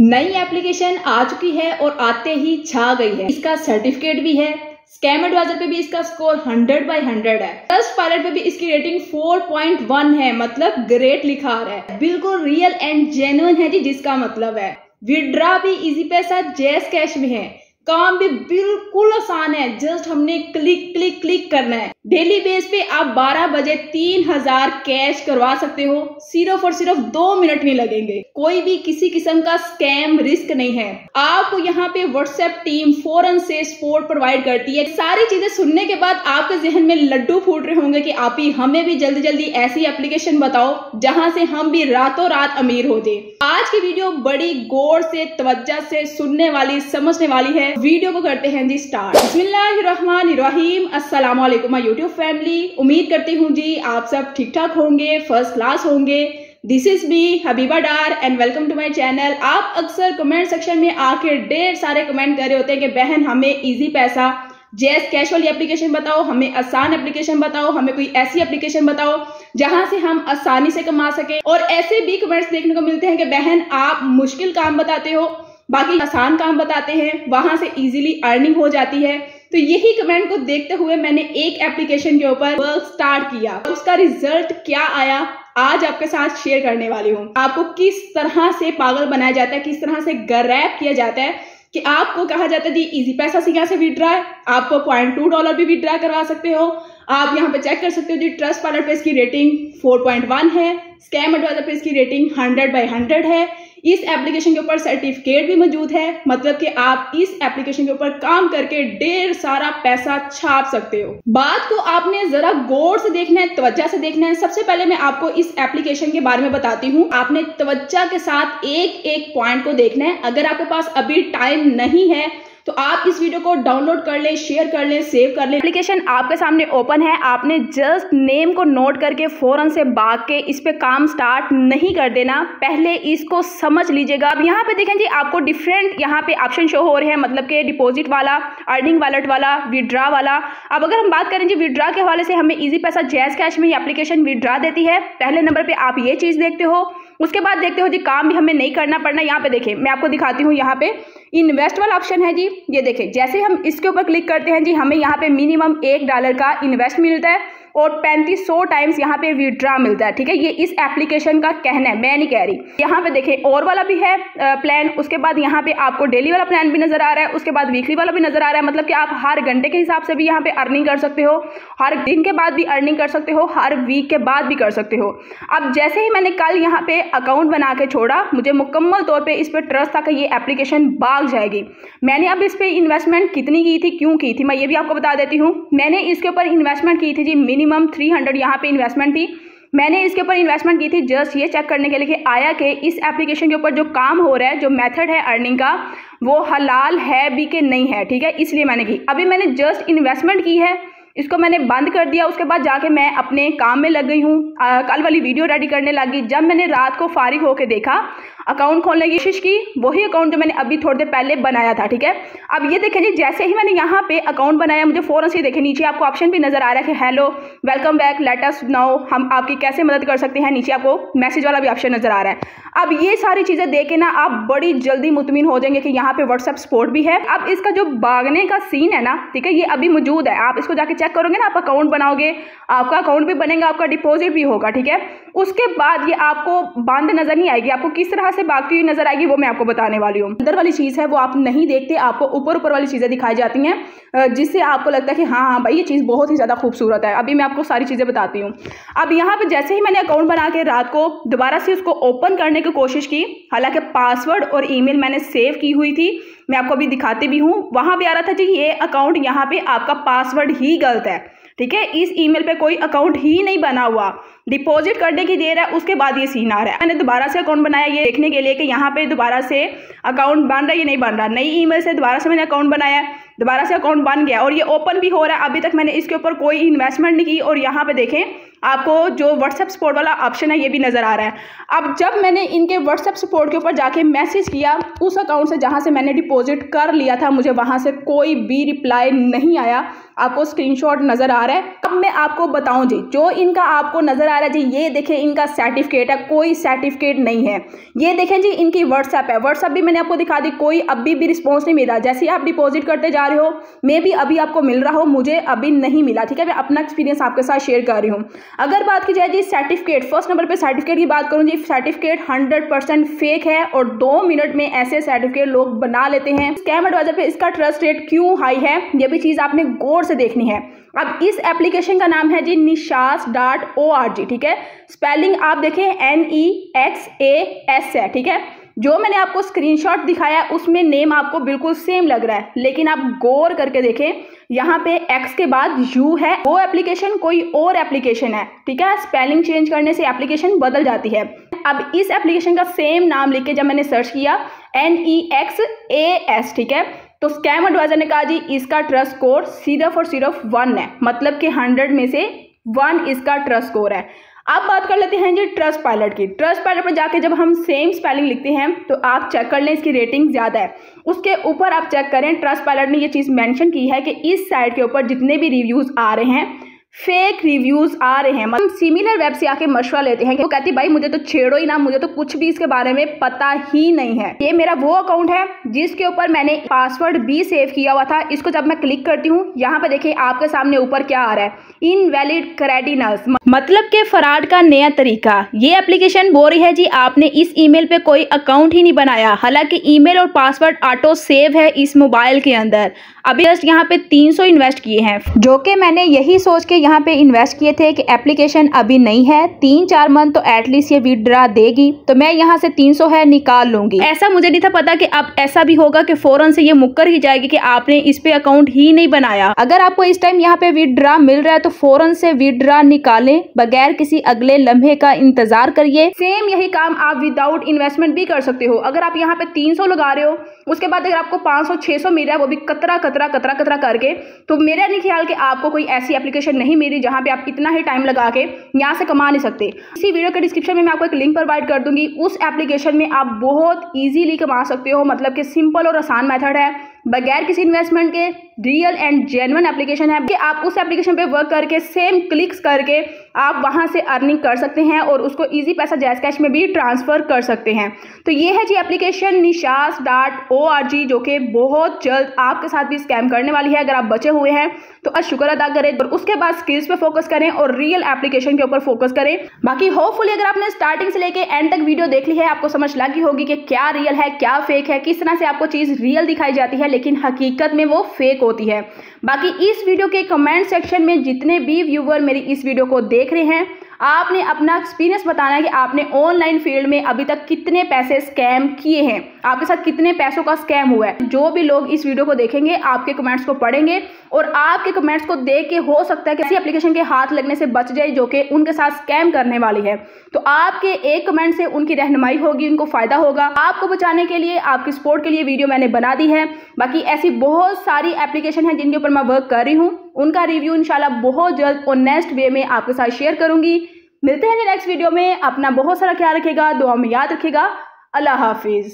नई एप्लीकेशन आ चुकी है और आते ही छा गई है। इसका सर्टिफिकेट भी है। स्कैम एडवाइजर पे भी इसका स्कोर 100 बाय 100 है। ट्रस्ट पायलट पे भी इसकी रेटिंग 4.1 है मतलब ग्रेट लिखा रहा है। बिल्कुल रियल एंड जेन्युइन है जी, जिसका मतलब है। विड्रा भी इजी पैसा जैस कैश में है। काम भी बिल्कुल आसान है। जस्ट हमने क्लिक क्लिक क्लिक करना है। डेली बेस पे आप 12 बजे तीन हज़ार कैश करवा सकते हो। सिर्फ़ और सिर्फ़ दो मिनट नहीं लगेंगे। कोई भी किसी किस्म का स्कैम रिस्क नहीं है। आपको यहाँ पे व्हाट्सएप टीम फ़ौरन से सपोर्ट प्रोवाइड करती है। सारी चीज़ें सुनने के बाद आपके जहन में लड्डू फूट रहे होंगे कि आप ही हमें भी जल्दी जल्दी ऐसी एप्लीकेशन बताओ, जहाँ से हम भी रातों रात अमीर होते आज की वीडियो बड़ी गौर से, तवज्जा से सुनने वाली, समझने वाली है। वीडियो को करते हैं जी स्टार्ट। बिस्मिल्लाहिर्रहमानिर्रहीम। अस्सलाम वालेकुम यूट्यूब फैमिली। उम्मीद करती हूँ जी आप सब ठीक ठाक होंगे, फ़र्स्ट क्लास होंगे। This is me Habiba Dar and welcome to my channel आप अक्सर कमेंट सेक्शन में आके ढेर सारे कमेंट कर रहे होते हैं कि, बहन, हमें इजी पैसा। जैस कैश वाली एप्लीकेशन बताओ, हमें आसान एप्लीकेशन बताओ, हमें कोई ऐसी एप्लीकेशन बताओ, जहाँ से हम आसानी से कमा सके। और ऐसे भी कमेंट्स देखने को मिलते हैं कि, बहन, आप मुश्किल काम बताते हो। बाकी आसान काम बताते हैं, वहाँ से इजीली अर्निंग हो जाती है। तो यही कमेंट को देखते हुए मैंने एक एप्लीकेशन के ऊपर वर्क स्टार्ट किया। उसका रिज़ल्ट क्या आया, आज आपके साथ शेयर करने वाली हूँ। आपको किस तरह से पागल बनाया जाता है, किस तरह से गरैप किया जाता है, कि आपको कहा जाता है इजी पैसा से यहाँ से विड्रा है, आपको पॉइंट टू डॉलर भी विड्रा करवा सकते हो। आप यहाँ पे चेक कर सकते हो जी ट्रस्ट पार्लर पे इसकी रेटिंग 4.1 है स्कैम एडवाइजर पे इसकी रेटिंग 100 बाई 100 है। इस एप्लीकेशन के ऊपर सर्टिफिकेट भी मौजूद है मतलब कि आप इस एप्लीकेशन के ऊपर काम करके ढेर सारा पैसा छाप सकते हो। बात को आपने जरा गौर से देखना है त्वचा से देखना है। सबसे पहले मैं आपको इस एप्लीकेशन के बारे में बताती हूँ। आपने त्वचा के साथ एक एक पॉइंट को देखना है। अगर आपके पास अभी टाइम नहीं है तो आप इस वीडियो को डाउनलोड कर लें, शेयर कर लें, सेव कर लें। एप्लीकेशन आपके सामने ओपन है। आपने जस्ट नेम को नोट करके फ़ौरन से भाग के इस पर काम स्टार्ट नहीं कर देना। पहले इसको समझ लीजिएगा। अब यहाँ पे देखें जी, आपको डिफरेंट यहाँ पे ऑप्शन शो हो रहे हैं मतलब कि डिपॉजिट वाला अर्निंग वॉलेट वाला विड्रा वाला। अब अगर हम बात करें जी विड्रा के हवाले से हमें ईजी पैसा जैज कैश में ही एप्लीकेशन विड्रा देती है। पहले नंबर पर आप ये चीज़ देखते हो। उसके बाद देखते हो जी, काम भी हमें नहीं करना पड़ना, यहाँ पे देखें मैं आपको दिखाती हूँ यहाँ पे। इन्वेस्ट वाला ऑप्शन है जी, ये देखें जैसे हम इसके ऊपर क्लिक करते हैं जी, हमें यहाँ पे मिनिमम एक डॉलर का इन्वेस्ट मिलता है। और पैंतीस सौ टाइम्स यहाँ पे विड्रा मिलता है, ठीक है? ये इस एप्लीकेशन का कहना है, मैं नहीं कह रही। यहाँ पे देखें, और वाला भी है प्लान उसके बाद यहाँ पे आपको डेली वाला प्लान भी नज़र आ रहा है, उसके बाद वीकली वाला भी नज़र आ रहा है मतलब कि आप हर घंटे के हिसाब से भी यहाँ पे अर्निंग कर सकते हो, हर दिन के बाद भी अर्निंग कर सकते हो, हर वीक के बाद भी कर सकते हो। अब जैसे ही मैंने कल यहाँ पे अकाउंट बना के छोड़ा, मुझे मुकम्मल तौर पर इस पर ट्रस्ट था कि ये एप्लीकेशन भाग जाएगी। मैंने अब इस पर इन्वेस्टमेंट कितनी की थी, क्यों की थी, मैं ये भी आपको बता देती हूँ। मैंने इसके ऊपर इन्वेस्टमेंट की थी जी मिनिमम थ्री हंड्रेड यहाँ पर इन्वेस्टमेंट थी। मैंने इसके ऊपर इन्वेस्टमेंट की थी जस्ट ये चेक करने के लिए कि आया कि इस एप्लीकेशन के ऊपर जो काम हो रहा है, जो मेथड है अर्निंग का, वो हलाल है भी कि नहीं है, ठीक है? इसलिए मैंने की। अभी मैंने जस्ट इन्वेस्टमेंट की है, इसको मैंने बंद कर दिया, उसके बाद जाके मैं अपने काम में लग गई हूँ। कल वाली वीडियो रेडी करने लगी जब मैंने रात को फारिग होकर देखा अकाउंट खोलने की कोशिश की। वही अकाउंट जो मैंने अभी थोड़ी देर पहले बनाया था, ठीक है? अब ये देखें जी, जैसे ही मैंने यहाँ पे अकाउंट बनाया, मुझे फ़ौरन से देखें, नीचे आपको ऑप्शन भी नज़र आ रहा है कि hello welcome back let's now हम आपकी कैसे मदद कर सकते हैं? नीचे आपको मैसेज वाला भी ऑप्शन नज़र आ रहा है। अब ये सारी चीज़ें देख ना आप बड़ी जल्दी मुतमिन हो जाएँगे कि यहाँ पे व्हाट्सएप सपोर्ट भी है। अब इसका जो भागने का सीन है ना, ठीक है, ये अभी मौजूद है। आप इसको जाके चेक करोगे ना, आप अकाउंट बनाओगे, आपका अकाउंट भी बनेगा, आपका डिपॉजिट भी होगा, ठीक है? उसके बाद ये आपको बंद नज़र नहीं आएगी, आपको किस तरह से भागती हुई नज़र आएगी, वो मैं आपको बताने वाली हूँ। अंदर वाली चीज़ है, वो आप नहीं देखते, आपको ऊपर ऊपर वाली चीज़ें दिखाई जाती हैं जिससे आपको लगता है कि हाँ हाँ भाई, ये चीज़ बहुत ही ज़्यादा खूबसूरत है। अभी मैं आपको सारी चीज़ें बताती हूँ। अब यहाँ पर जैसे ही मैंने अकाउंट बना के रात को दोबारा से उसको ओपन करने की कोशिश की, हालाँकि पासवर्ड और ईमेल मैंने सेव की हुई थी, मैं आपको अभी दिखाती भी हूँ। वहाँ भी आ रहा था जी, ये अकाउंट यहाँ पे आपका पासवर्ड ही गलत है। ठीक है? इस ईमेल पे कोई अकाउंट ही नहीं बना हुआ। डिपॉजिट करने की देर है, उसके बाद ये सीन आ रहा है। मैंने दोबारा से अकाउंट बनाया ये देखने के लिए कि यहाँ पे दोबारा से अकाउंट बन रहा है या नहीं बन रहा। नई ईमेल से दोबारा से मैंने अकाउंट बनाया दोबारा से अकाउंट बन गया और ये ओपन भी हो रहा है। अभी तक मैंने इसके ऊपर कोई इन्वेस्टमेंट नहीं की और यहाँ पे देखें आपको जो व्हाट्सएप सपोर्ट वाला ऑप्शन है, ये भी नज़र आ रहा है। अब जब मैंने इनके व्हाट्सएप सपोर्ट के ऊपर जाके मैसेज किया, उस अकाउंट से जहाँ से मैंने डिपॉजिट कर लिया था, मुझे वहाँ से कोई भी रिप्लाई नहीं आया। आपको स्क्रीनशॉट नज़र आ रहा है। अब मैं आपको बताऊँ जी, जो इनका आपको नज़र आ रहा है जी, ये देखें, इनका सर्टिफिकेट है, कोई सर्टिफिकेट नहीं है। ये देखें जी, इनकी व्हाट्सएप है। व्हाट्सएप भी मैंने आपको दिखा दी, कोई अभी भी रिस्पॉन्स नहीं मिला जैसे आप डिपॉजिट करते जा रहे हो, मे भी अभी आपको मिल रहा हो, मुझे अभी नहीं मिला, ठीक है? मैं अपना एक्सपीरियंस आपके साथ शेयर कर रही हूँ। अगर बात की जाए जी सर्टिफिकेट फ़र्स्ट नंबर पर सर्टिफिकेट की बात करूँ जी सर्टिफिकेट हंड्रेड परसेंट फेक है और दो मिनट में ऐसे सर्टिफिकेट लोग बना लेते हैं। स्कैम एडवाइजर पे इसका ट्रस्ट रेट क्यों हाई है? ये भी चीज़ आपने गौर से देखनी है। अब इस एप्लीकेशन का नाम है जी निशास डॉट ओ आर जी ठीक है? स्पेलिंग आप देखें N E X A S है, ठीक है? जो मैंने आपको स्क्रीनशॉट दिखाया उसमें नेम आपको बिल्कुल सेम लग रहा है। लेकिन आप गौर करके देखें, यहाँ पे एक्स के बाद यू है। वो एप्लीकेशन कोई और एप्लीकेशन है, ठीक है? स्पेलिंग चेंज करने से एप्लीकेशन बदल जाती है। अब इस एप्लीकेशन का सेम नाम लिख के जब मैंने सर्च किया N E X A S ठीक है? तो स्कैम एडवाइजर ने कहा, जी, इसका ट्रस्ट स्कोर सिर्फ़ और सिर्फ़ वन है। मतलब कि हंड्रेड में से वन इसका ट्रस्ट स्कोर है। अब बात कर लेते हैं जी ट्रस्ट पायलट की। ट्रस्ट पायलट पर जाके जब हम सेम स्पेलिंग लिखते हैं तो आप चेक कर लें इसकी रेटिंग ज़्यादा है। उसके ऊपर आप चेक करें, ट्रस्ट पायलट ने ये चीज़ मेंशन की है कि इस साइट के ऊपर जितने भी रिव्यूज़ आ रहे हैं फेक रिव्यूज़ आ रहे हैं। मतलब सिमिलर वेब से आके मशवरा लेते हैं कि वो कहती, भाई, मुझे तो छेड़ो ही ना, मुझे तो कुछ भी इसके बारे में पता ही नहीं है। ये मेरा वो अकाउंट है, जिसके ऊपर मैंने पासवर्ड भी सेव किया हुआ था। इसको जब मैं क्लिक करती हूँ, यहाँ पे देखिए आपके सामने ऊपर क्या आ रहा है। इनवैलिड क्रेडिनल्स मतलब के फराड का नया तरीका। ये एप्लीकेशन बोल रही है, जी, आपने इस ईमेल पे कोई अकाउंट ही नहीं बनाया। हालाँकि ईमेल और पासवर्ड ऑटो सेव है इस मोबाइल के अंदर। अभी जस्ट यहाँ पे 300 इन्वेस्ट किए हैं। जो कि मैंने यही सोच के यहाँ पे इन्वेस्ट किए थे कि एप्लीकेशन अभी नहीं है तीन चार मंथ तो एटलीस्ट ये विड्रा देगी। तो मैं यहाँ से 300 है निकाल लूँगी। ऐसा मुझे नहीं था पता कि अब ऐसा भी होगा कि फ़ौरन से ये मुक्कर ही जाएगी कि आपने इस पे अकाउंट ही नहीं बनाया। अगर आपको इस टाइम यहाँ पे विड्रा मिल रहा है तो फ़ौरन से विड्रा निकाले बगैर किसी अगले लम्हे का इंतज़ार करिए। सेम यही काम आप विदाउट इन्वेस्टमेंट भी कर सकते हो। अगर आप यहाँ पे तीन सौ लगा रहे हो उसके बाद अगर आपको 500 600 मिल रहा है, वो भी कतरा कतरा कतरा कतरा करके तो मेरा नहीं ख्याल कि आपको कोई ऐसी एप्लीकेशन नहीं मिली जहाँ पे आप इतना ही टाइम लगा के यहाँ से कमा नहीं सकते। इसी वीडियो के डिस्क्रिप्शन में मैं आपको एक लिंक प्रोवाइड कर दूँगी। उस एप्लीकेशन में आप बहुत ईजीली कमा सकते हो। मतलब कि सिंपल और आसान मैथड है। बगैर किसी इन्वेस्टमेंट के रियल एंड जेनवन एप्लीकेशन है, कि आप उस एप्लीकेशन पे वर्क करके सेम क्लिक्स करके आप वहाँ से अर्निंग कर सकते हैं और उसको इजी पैसा जैस कैश में भी ट्रांसफ़र कर सकते हैं। तो ये है जी एप्लीकेशन निशास डॉट ओ आर जी जो कि बहुत जल्द आपके साथ भी स्कैम करने वाली है, अगर आप बचे हुए हैं तो आज शुक्र अदा करें और उसके बाद स्किल्स पे फोकस करें और रियल एप्लीकेशन के ऊपर फोकस करें। बाकी होपफुली अगर आपने स्टार्टिंग से लेके एंड तक वीडियो देख ली है, आपको समझ लगी होगी कि क्या रियल है, क्या फेक है, किस तरह से आपको चीज़ रियल दिखाई जाती है, लेकिन हकीकत में वो फेक होती है। बाकी इस वीडियो के कमेंट सेक्शन में जितने भी व्यूवर मेरी इस वीडियो को देख रहे हैं आपने अपना एक्सपीरियंस बताना है कि आपने ऑनलाइन फ़ील्ड में अभी तक कितने पैसे स्कैम किए हैं। आपके साथ कितने पैसों का स्कैम हुआ है। जो भी लोग इस वीडियो को देखेंगे, आपके कमेंट्स को पढ़ेंगे और आपके कमेंट्स को देख के हो सकता है कि ऐसी एप्लीकेशन के हाथ लगने से बच जाए जो कि उनके साथ स्कैम करने वाली है। तो आपके एक कमेंट से उनकी रहनुमाई होगी, उनको फ़ायदा होगा। आपको बचाने के लिए, आपकी सपोर्ट के लिए वीडियो मैंने बना दी है। बाकी ऐसी बहुत सारी एप्लीकेशन है जिनके ऊपर मैं वर्क कर रही हूँ। उनका रिव्यू इंशाल्लाह बहुत जल्द और नेक्स्ट वे में आपके साथ शेयर करूँगी। मिलते हैं नेक्स्ट वीडियो में। अपना बहुत सारा ख्याल रखेगा दुआ में याद रखेगा अल्लाह हाफिज़।